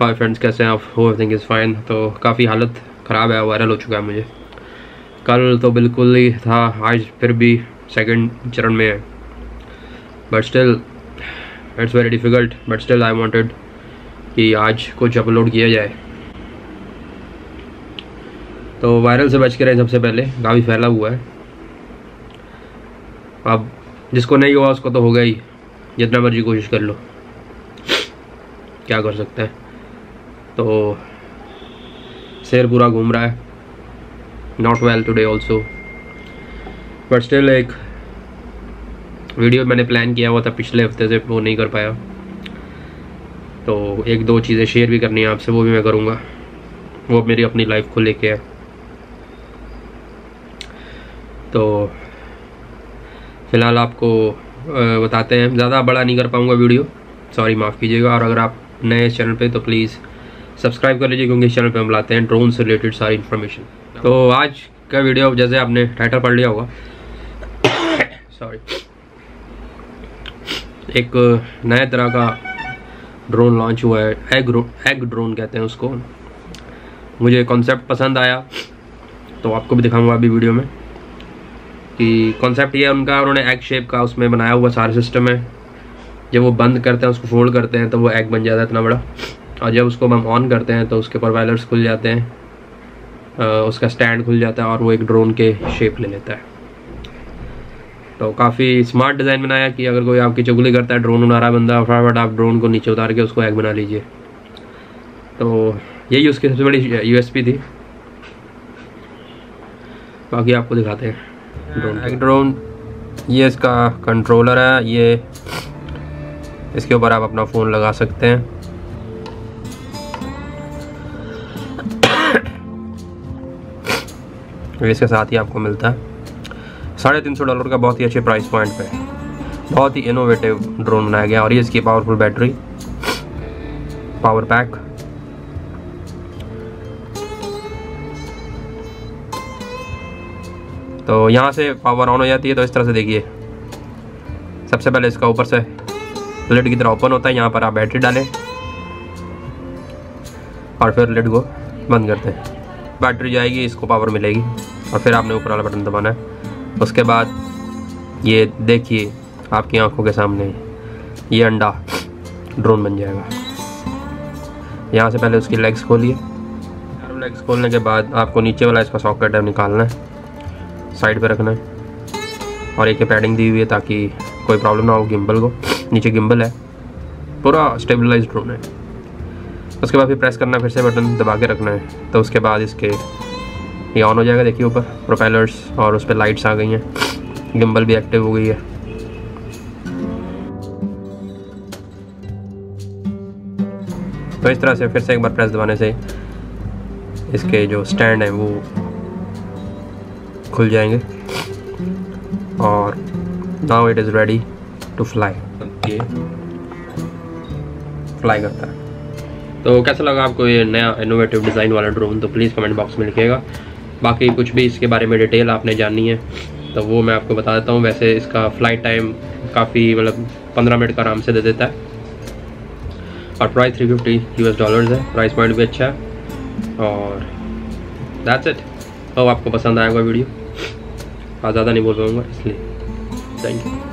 Hi friends, कैसे हैं आप? हो थिंक इज़ फाइन तो काफ़ी हालत ख़राब है वायरल हो चुका है मुझे। कल तो बिल्कुल ही था, आज फिर भी सेकंड चरण में है। But still it's very difficult but still I wanted कि आज कुछ अपलोड किया जाए। तो वायरल से बच के रहे सबसे पहले, काफ़ी फैला हुआ है। अब जिसको नहीं हुआ, उसको तो हो गया ही। जितना मर्ज़ी कोशिश कर लो। क्या कर सकते हैं? तो शेर पूरा घूम रहा है। Not well today also but still एक वीडियो मैंने प्लान किया हुआ था पिछले हफ़्ते से, वो नहीं कर पाया। तो एक दो चीज़ें शेयर भी करनी है आपसे, वो भी मैं करूँगा। वो मेरी अपनी लाइफ को लेके है। तो फ़िलहाल आपको बताते हैं। ज़्यादा बड़ा नहीं कर पाऊँगा वीडियो सॉरी माफ़ कीजिएगा। और अगर आप नए चैनल पे तो प्लीज़ सब्सक्राइब कर लीजिए क्योंकि इस चैनल पे हम लाते हैं ड्रोन से रिलेटेड सारी इन्फॉर्मेशन तो आज का वीडियो जैसे आपने टाइटल पढ़ लिया होगा। सॉरी एक नए तरह का ड्रोन लॉन्च हुआ है। एग एग ड्रोन कहते हैं उसको। मुझे कॉन्सेप्ट पसंद आया। तो आपको भी दिखाऊँगा अभी वीडियो में कि कॉन्सेप्ट ये उनका, उन्होंने एग शेप का उसमें बनाया हुआ सारा सिस्टम है। जब वो बंद करते हैं, उसको फोल्ड करते हैं तो वो एग बन जाता है इतना बड़ा। और जब उसको हम ऑन करते हैं तो उसके प्रोवाइलर्स खुल जाते हैं उसका स्टैंड खुल जाता है और वो एक ड्रोन के शेप ले लेता है। तो काफ़ी स्मार्ट डिज़ाइन बनाया कि अगर कोई आपकी चुगली करता है ड्रोन उड़ा रहा बंदा फटाफट आप ड्रोन को नीचे उतार के उसको एग बना लीजिए। तो यही उसकी सबसे बड़ी यूएसपी थी। बाकी आपको दिखाते हैं ड्रोन एग ड्रोन ये इसका कंट्रोलर है ये इसके ऊपर आप अपना फ़ोन लगा सकते हैं। इसके साथ ही आपको मिलता है। साढ़े तीन सौ डॉलर का बहुत ही अच्छे प्राइस पॉइंट पे। बहुत ही इनोवेटिव ड्रोन बनाया गया और ये इसकी पावरफुल बैटरी पावर पैक तो यहाँ से पावर ऑन हो जाती है तो इस तरह से देखिए। सबसे पहले इसका ऊपर से लिड की तरह ओपन होता है, यहाँ पर आप बैटरी डालें और फिर लिड को बंद करते हैं। बैटरी जाएगी, इसको पावर मिलेगी। और फिर आपने ऊपर वाला बटन दबाना है। उसके बाद ये देखिए आपकी आँखों के सामने ये अंडा ड्रोन बन जाएगा। यहाँ से पहले उसकी लेग्स खोलिए। लेग्स खोलने के बाद आपको नीचे वाला इसका सॉकेट है, निकालना है। साइड पे रखना है। और एक पैडिंग दी हुई है ताकि कोई प्रॉब्लम ना हो गिम्बल को। नीचे गिम्बल है। पूरा स्टेबलाइज ड्रोन है। उसके बाद फिर प्रेस करना फिर से बटन दबा के रखना है। तो उसके बाद इसके ये ऑन हो जाएगा देखिए ऊपर प्रोपेलर्स और उस पर लाइट्स आ गई हैं। गिम्बल भी एक्टिव हो गई है। तो इस तरह से फिर से एक बार प्रेस दबाने से इसके जो स्टैंड हैं वो खुल जाएँगे। और now it is ready to fly ये फ्लाई करता है। तो कैसा लगा आपको ये नया इनोवेटिव डिज़ाइन वाला ड्रोन तो प्लीज़ कमेंट बॉक्स में लिखिएगा। बाकी कुछ भी इसके बारे में डिटेल आपने जाननी है तो वो मैं आपको बता देता हूँ। वैसे इसका फ़्लाइट टाइम काफ़ी मतलब पंद्रह मिनट का आराम से दे देता है। और price three fifty U S dollars है। प्राइस पॉइंट भी अच्छा है। और दैट्स इट तो आपको पसंद आएगा वीडियो। हाँ ज़्यादा नहीं बोल पाऊँगा, इसलिए थैंक यू